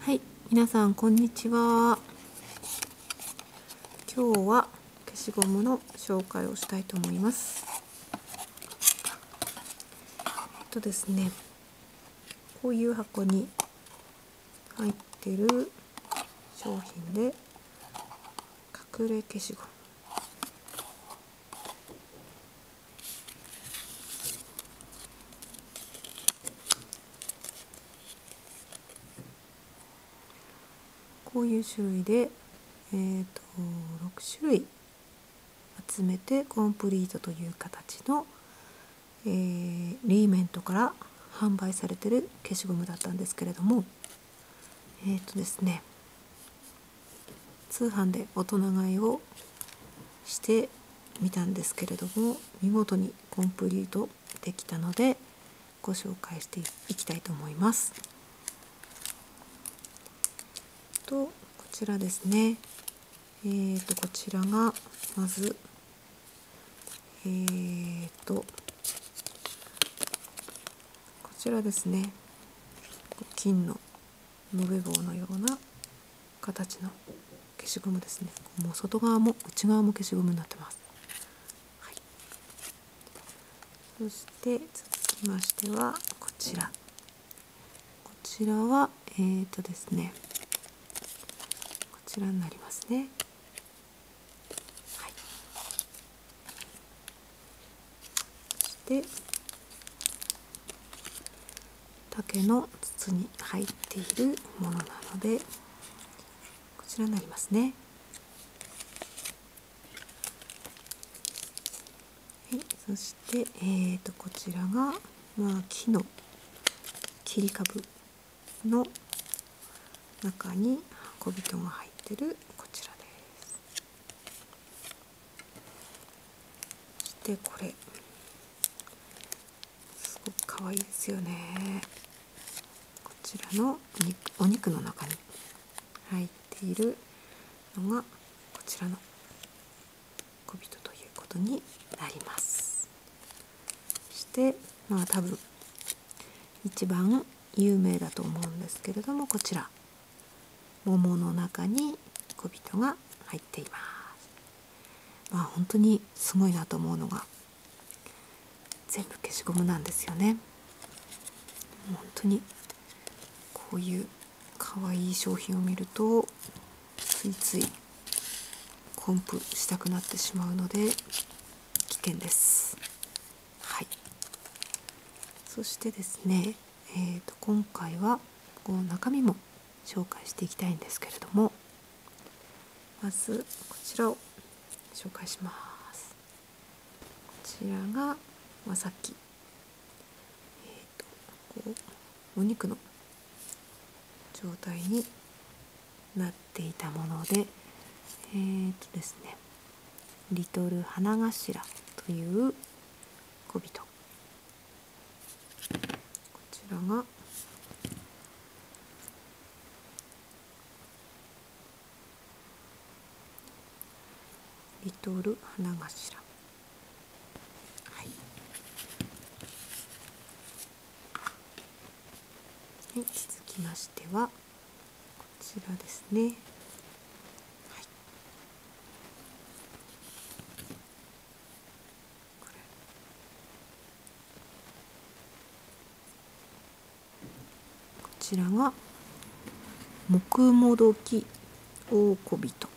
はい、皆さんこんにちは。今日は消しゴムの紹介をしたいと思います。えっとですね、こういう箱に入ってる商品で隠れ消しゴム。こういう種類で、えー、と6種類集めてコンプリートという形の、えーリーメントから販売されてる消しゴムだったんですけれどもえっ、とですね通販で大人買いをしてみたんですけれども見事にコンプリートできたのでご紹介していきたいと思います。とこちらですね。えー、とこちらがまずえー、とこちらですね。金の延べ棒のような形の消しゴムですね。もう外側も内側も消しゴムになってます、はい、そして続きましてはこちら。こちらはえー、とですね。ちらになりますね。はい。そして竹の筒に入っているものなのでこちらになりますね。はい。そしてえー、とこちらがまあ木の切り株の中に小人が入ってるこちらです。そしてこれ。すごく可愛いですよね。こちらのお肉お肉の中に入っているのがこちらの小人ということになります。そしてまあ多分一番有名だと思うんですけれどもこちら。桃の中に小人が入っています。まあ本当にすごいなと思うのが全部消しゴムなんですよね。本当にこういう可愛い商品を見るとついついコンプしたくなってしまうので危険です。はい。そしてですねえー、と今回はこの中身も紹介していきたいんですけれどもまずこちらを紹介します。こちらが、まあ、さっき、えー、とこうお肉の状態になっていたものでえー、とですねリトル花頭という小人。こちらがリトル花頭。はい、続きましてはこちらですね。はい。これ。こちらが木もどき大小人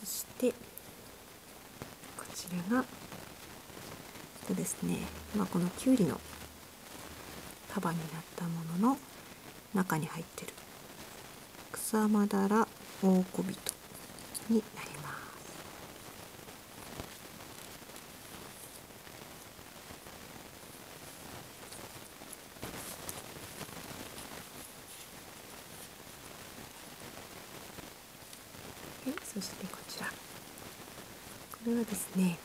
そしてこちらがこですね、まあ、このきゅうりの束になったものの中に入ってる草まだら大小人になります。そしてこちらこれはですね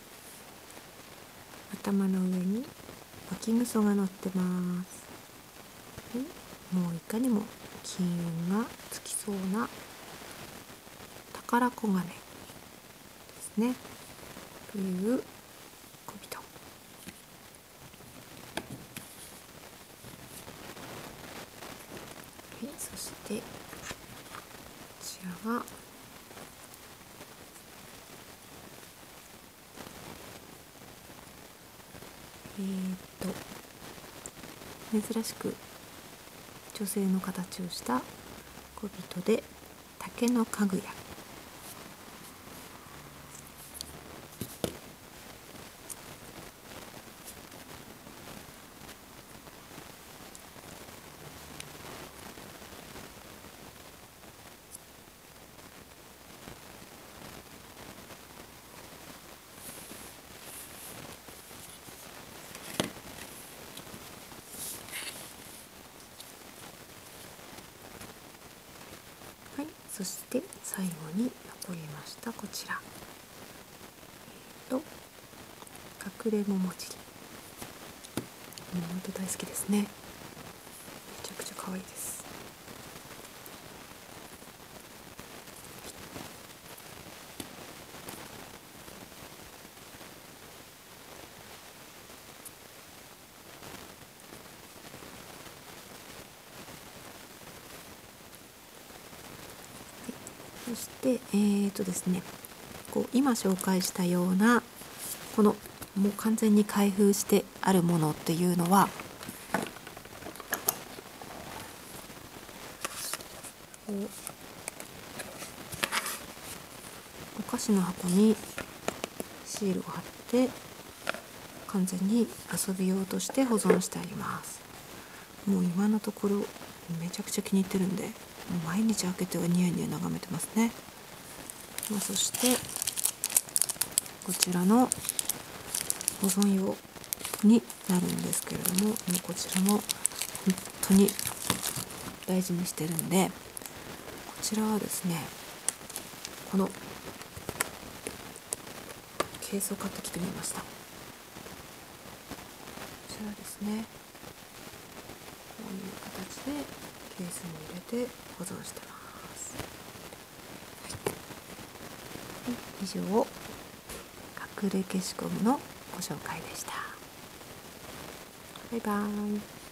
頭の上に巻き草が乗ってます、もういかにも金運がつきそうな宝小金ですね。という小人はいそしてこちらはえー、と珍しく女性の形をした小人で竹の家具屋はいそして最後に残りましたこちら。えー、と隠れ桃尻もう本当大好きですね。めちゃくちゃ可愛いです。そしてえーとですねこう今紹介したようなこのもう完全に開封してあるものっていうのはこうお菓子の箱にシールを貼って完全に遊び用として保存してあります。もう今のところめちゃくちゃ気に入ってるんでもう毎日開けてはニヤニヤ眺めてますね、まあ、そしてこちらの保存用になるんですけれどももうこちらも本当に大事にしてるんでこちらはですねこのケースを買ってきてみました。こちらですね。こういう形でケースに入れて保存してます、はい、以上隠れ消しゴムのご紹介でした。バイバーイ。